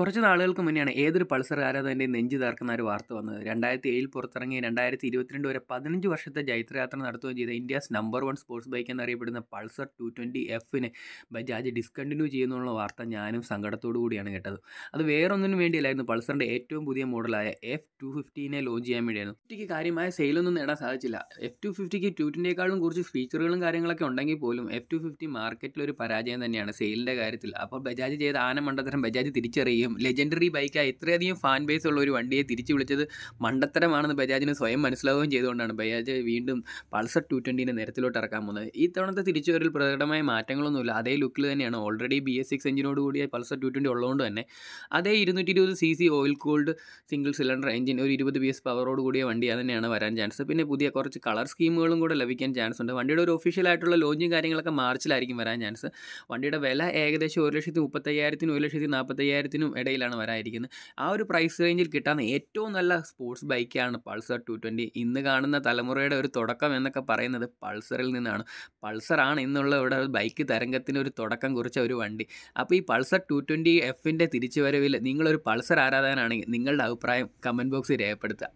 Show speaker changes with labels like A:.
A: കുറച്ച് നാളുകൾക്ക് മുന്നെയാണ് ഏതൊരു പൾസർ ആരാധകന്റെയും നെഞ്ചു തകർക്കുന്ന ഒരു വാർത്ത വന്നത്. രണ്ടായിരത്തി ഏഴിൽ പുറത്തിറങ്ങി രണ്ടായിരത്തി ഇരുപത്തിരണ്ട് വരെ പതിനഞ്ച് വർഷത്തെ ജൈത്രയാത്ര നടത്തുകയും ചെയ്ത India's number one sports bike എന്നറിയപ്പെടുന്ന പൾസർ ടു ട്വന്റി എഫിന് ബജാജ് ഡിസ്കണ്ടിന്യൂ ചെയ്യുന്നുള്ള വാർത്ത ഞാനും സങ്കടത്തോടു കൂടിയാണ് കേട്ടത്. അത് വേറൊന്നിനും വേണ്ടിയല്ലായിരുന്നു. പൾസറിന്റെ ഏറ്റവും പുതിയ മോഡലായ എഫ് ടു ഫിഫ്റ്റീനെ ലോഞ്ച് ചെയ്യാൻ വേണ്ടിയായിരുന്നു. ഫിഫ്റ്റിക്ക് കാര്യമായ സെയിലൊന്നും നേടാൻ സാധിച്ചില്ല. എഫ് ടു ഫിഫ്റ്റിക്ക് ടു ട്വന്റിയേക്കാളും കുറച്ച് ഫീച്ചറുകളും കാര്യങ്ങളൊക്കെ ഉണ്ടെങ്കിൽ പോലും എഫ് ടു ഫിഫ്റ്റി മാർക്കറ്റിൽ ഒരു പരാജയം തന്നെയാണ് സെയിലിന്റെ കാര്യത്തിൽ. അപ്പോൾ ബജാജ് ചെയ്ത ആന മണ്ഡലം ബജാജ് തിരിച്ചറിയുകയും ലെജൻഡറി ബൈക്കായി ഇത്രയധികം ഫാൻ ബേസ് ഉള്ള ഒരു വണ്ടിയെ തിരിച്ചു വിളിച്ചത് മണ്ടത്തരമാണെന്ന് ബജാജിന് സ്വയം മനസ്സിലാവുകയും ചെയ്തുകൊണ്ടാണ് ബജാജ് വീണ്ടും പൾസർ ടു ട്വന്റീനെ നിരത്തിലോട്ട് ഇറക്കാൻ പോകുന്നത്. ഈ തവണത്തെ തിരിച്ചുവരൽ പ്രകടമായ മാറ്റങ്ങളൊന്നുമില്ല. അതേ ലുക്കിൽ തന്നെയാണ് ഓൾറെഡി ബി എസ് സിക്സ് എഞ്ചിനോട് കൂടിയ പൾസർ ടു ട്വന്റി ഉള്ളതുകൊണ്ട് തന്നെ. അതേ ഇരുന്നൂറ്റി ഇരുപത് C C oil cooled single cylinder engine ഒരു ഇരുപത് ബി എസ് പവറോട് കൂടിയ വണ്ടി തന്നെയാണ് വരാൻ ചാൻസ് പിന്നെ പുതിയ കുറച്ച് കളർ സ്കീമുകളും കൂടെ ലഭിക്കാൻ ചാൻസ് ഉണ്ട്. വണ്ടിയുടെ ഒരു ഒഫീഷ്യൽ ആയിട്ടുള്ള ലോഞ്ചും കാര്യങ്ങളൊക്കെ മാർച്ചിലായിരിക്കും വരാൻ ചാൻസ് വണ്ടിയുടെ വില ഏകദേശം ഒരു ലക്ഷത്തി മുപ്പത്തയ്യായിരത്തിനും ഒരു ലക്ഷത്തി നാൽപ്പത്തയ്യായിരത്തിനും ഇടയിലാണ് വരാനിരിക്കുന്നത്. ആ ഒരു പ്രൈസ് റേഞ്ചിൽ കിട്ടാവുന്ന ഏറ്റവും നല്ല സ്പോർട്സ് ബൈക്കാണ് പൾസർ ടു ട്വന്റി ഇന്ന് കാണുന്ന തലമുറയുടെ ഒരു തുടക്കം എന്നൊക്കെ പറയുന്നത് പൾസറിൽ നിന്നാണ്. പൾസറാണ് ഇന്നുള്ള ഇവിടെ ബൈക്ക് തരംഗത്തിന് ഒരു തുടക്കം കുറിച്ച ഒരു വണ്ടി. അപ്പോൾ ഈ പൾസർ ടു ട്വന്റി എഫിന്റെ തിരിച്ചുവരവിൽ നിങ്ങളൊരു പൾസർ ആരാധകനാണെങ്കിൽ നിങ്ങളുടെ അഭിപ്രായം കമന്റ് ബോക്സിൽ രേഖപ്പെടുത്തുക.